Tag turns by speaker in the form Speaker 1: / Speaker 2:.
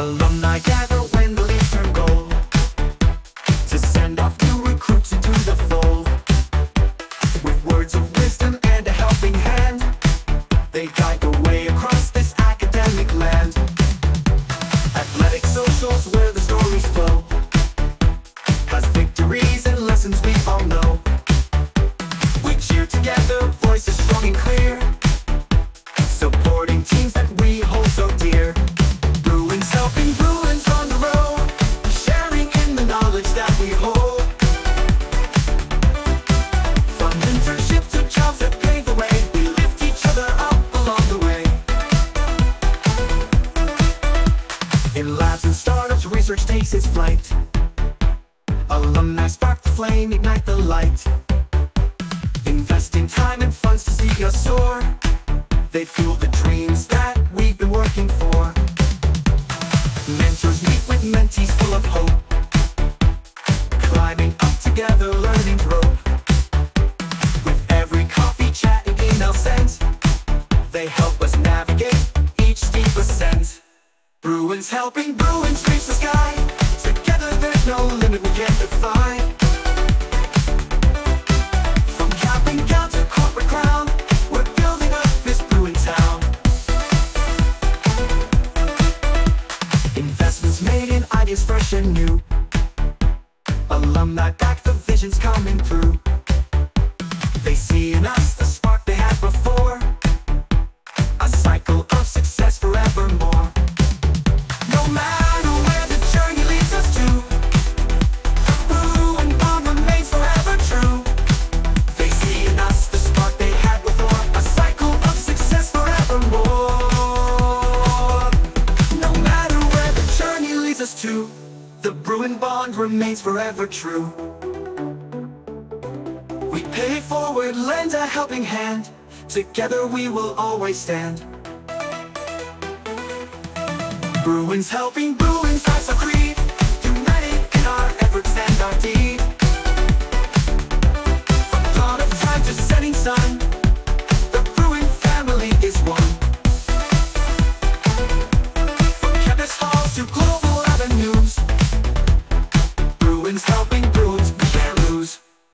Speaker 1: Alumni gather when the leaves turn gold. To send off new recruits into the fold. With words of wisdom and a helping hand They guide the way across this academic land. Athletic socials where the stories flow. Past victories and lessons we all know. We cheer together, voices strong and clear. Supporting flight. Alumni spark the flame, ignite the light. Investing time and funds to see us soar. They fuel the dreams that we've been working for. Mentors meet with mentees full of hope. Climbing up together, learning rope. With every coffee chat and email sent They help us navigate each steep ascent Bruins helping Bruins reach the sky ideas fresh and new. Alumni back the visions coming through us to, the Bruin bond remains forever true. We pay forward, lend a helping hand. Together we will always stand. Bruins helping Bruins, that's our creed.